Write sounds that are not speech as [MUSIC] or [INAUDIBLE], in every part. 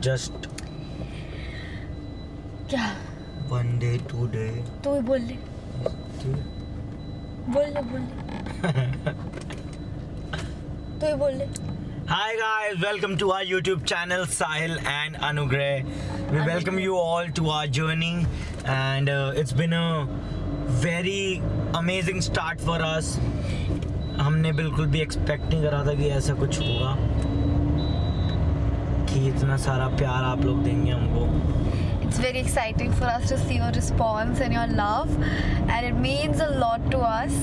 just क्या one day, two day, तू ही बोल ले बोल ले बोल ले तू ही बोल ले Hi guys, welcome to our YouTube channel Sahil and Anugrah. We welcome you all to our journey, and uh, it's been a very amazing start for us. हमने बिल्कुल भी एक्सपेक्ट नहीं करा था कि ऐसा कुछ होगा कि इतना सारा प्यार आप लोग देंगे हमको It's very exciting for us to see your response and your love, and it means a lot to us.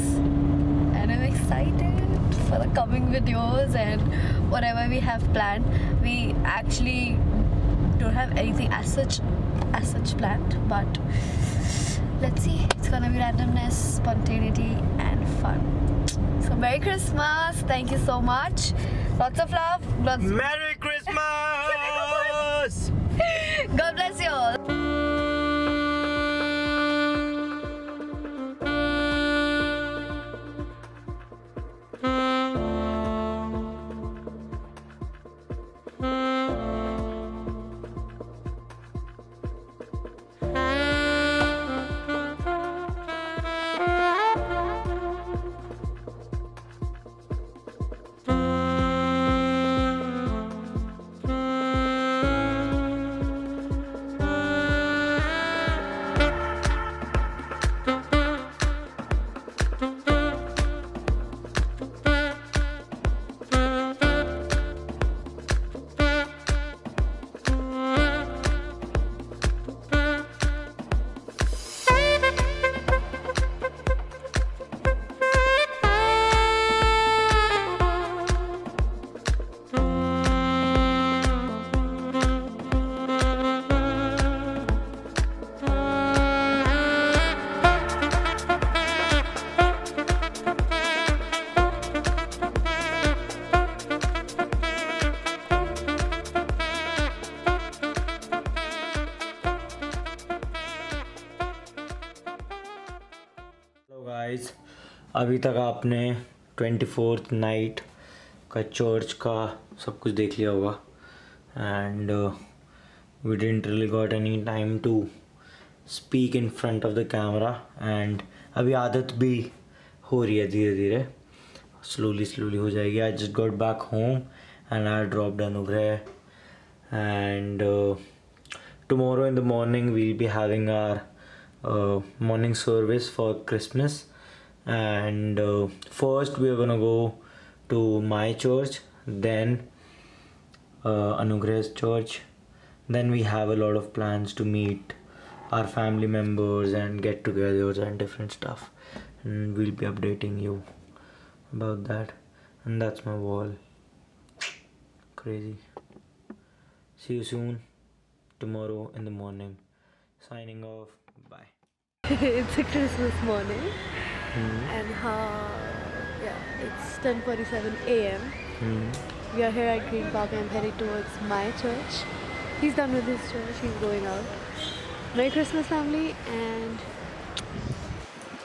And I'm excited for the coming videos and whatever we have planned. We actually don't have anything as such as such planned, but let's see. It's gonna be randomness, spontaneity, and fun. So Merry Christmas! Thank you so much. Lots of love. Lots. Merry Christmas! [LAUGHS] God bless you all. अभी तक आपने twenty fourth night का church का सब कुछ देख लिया होगा। And we didn't really got any time to speak in front of the camera and अभी आदत भी हो रही है धीरे धीरे स्लोली स्लोली हो जाएगी। I just got back home and I drop Anugrah and uh, tomorrow in the morning we'll be having our uh, morning service for christmas and uh, first we're gonna go to my church then uh, anugrah's church. Then we have a lot of plans to meet our family members and get togethers and different stuff. And we'll be updating you about that. And that's my wall. Crazy. See you soon. Tomorrow in the morning. Signing off. Bye. [LAUGHS] it's a Christmas morning, and how? Yeah, it's 10:47 a.m. We are here at Green Park and headed towards my church. He's done with his church. He's going out. Merry Christmas, family, and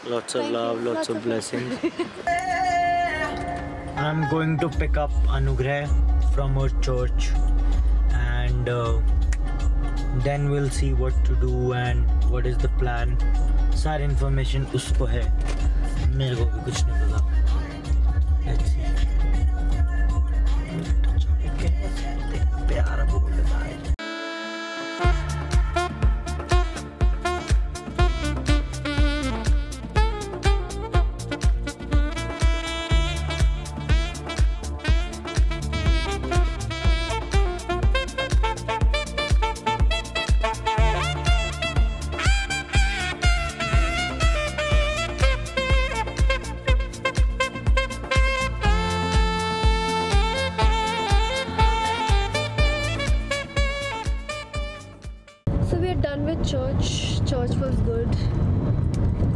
Lots of Thank you. love, lots, Lots of of blessings. [LAUGHS] I'm going to pick up Anugrah from our church and uh, then we'll see what to do and what is the plan. सारी information उसको है मेरे को भी कुछ नहीं पता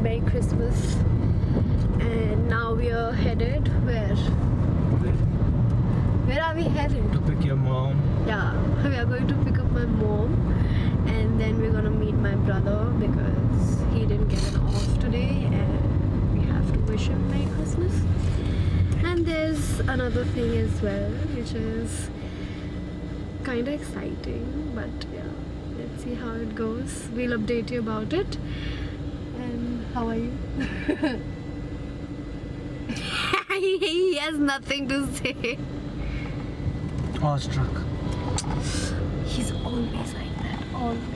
Merry Christmas. And now we are headed where? Where are we headed? To pick your mom. Yeah, we are going to pick up my mom, and then we're gonna meet my brother because he didn't get an off today, and we have to wish him Merry Christmas. And there's another thing as well, which is kind of exciting, but yeah, let's see how it goes. We'll update you about it. How are you? [LAUGHS] he has nothing to say. Awestruck. He's always like that, always.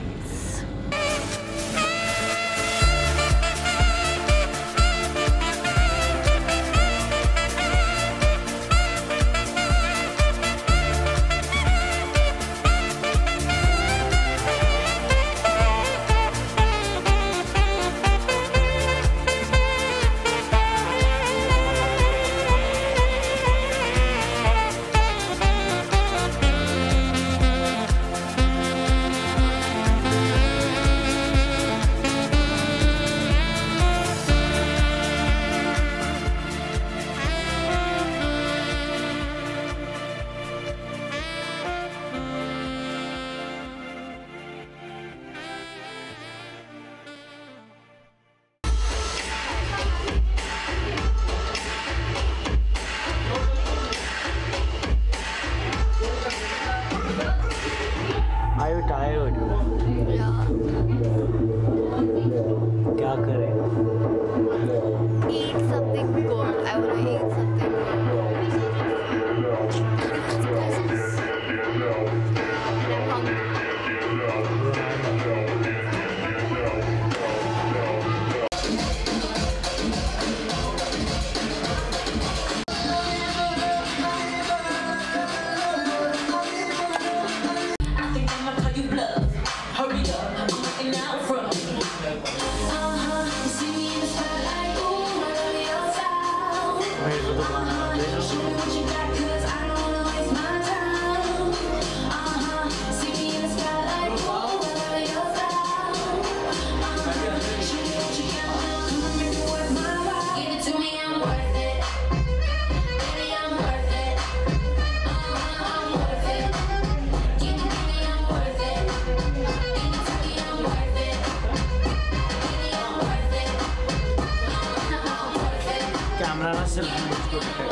massive, huge good effect.